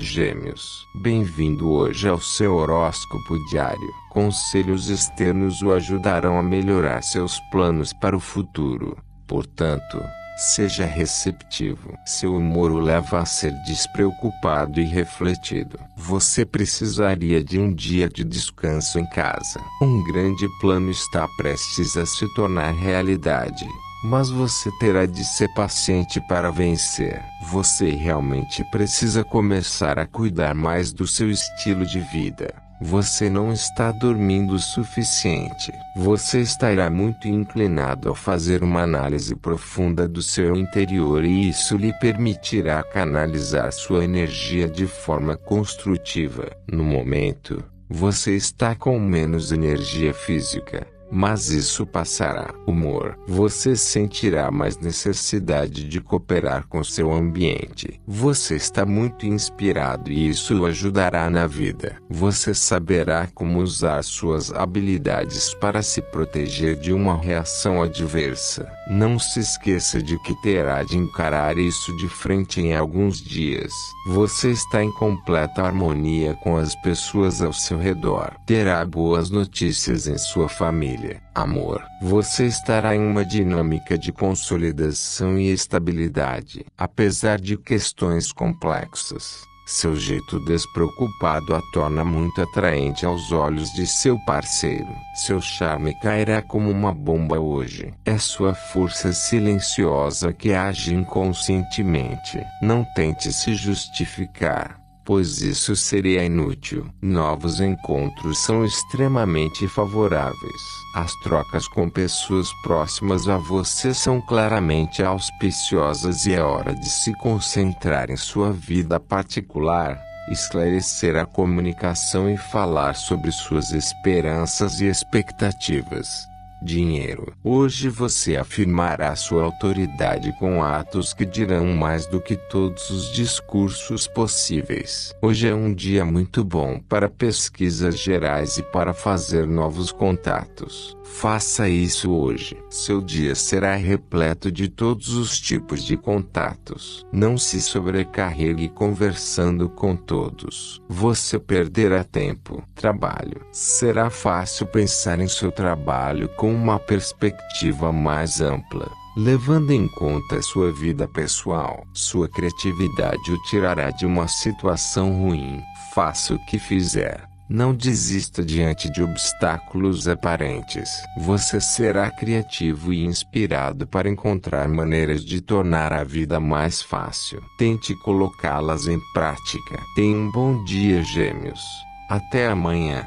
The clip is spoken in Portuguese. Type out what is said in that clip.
Gêmeos, bem-vindo hoje ao seu horóscopo diário. Conselhos externos o ajudarão a melhorar seus planos para o futuro. Portanto, seja receptivo. Seu humor o leva a ser despreocupado e refletido. Você precisaria de um dia de descanso em casa. Um grande plano está prestes a se tornar realidade. Mas você terá de ser paciente para vencer. Você realmente precisa começar a cuidar mais do seu estilo de vida. Você não está dormindo o suficiente. Você estará muito inclinado a fazer uma análise profunda do seu interior e isso lhe permitirá canalizar sua energia de forma construtiva. No momento, você está com menos energia física mas isso passará. Humor. Você sentirá mais necessidade de cooperar com seu ambiente. Você está muito inspirado e isso o ajudará na vida. Você saberá como usar suas habilidades para se proteger de uma reação adversa. Não se esqueça de que terá de encarar isso de frente em alguns dias. Você está em completa harmonia com as pessoas ao seu redor. Terá boas notícias em sua família família, amor. Você estará em uma dinâmica de consolidação e estabilidade. Apesar de questões complexas, seu jeito despreocupado a torna muito atraente aos olhos de seu parceiro. Seu charme cairá como uma bomba hoje. É sua força silenciosa que age inconscientemente. Não tente se justificar pois isso seria inútil. Novos encontros são extremamente favoráveis. As trocas com pessoas próximas a você são claramente auspiciosas e é hora de se concentrar em sua vida particular, esclarecer a comunicação e falar sobre suas esperanças e expectativas dinheiro. Hoje você afirmará sua autoridade com atos que dirão mais do que todos os discursos possíveis. Hoje é um dia muito bom para pesquisas gerais e para fazer novos contatos. Faça isso hoje. Seu dia será repleto de todos os tipos de contatos. Não se sobrecarregue conversando com todos. Você perderá tempo. Trabalho. Será fácil pensar em seu trabalho com uma perspectiva mais ampla levando em conta sua vida pessoal. Sua criatividade o tirará de uma situação ruim. Faça o que fizer. Não desista diante de obstáculos aparentes. Você será criativo e inspirado para encontrar maneiras de tornar a vida mais fácil. Tente colocá-las em prática. Tenha um bom dia, Gêmeos. Até amanhã.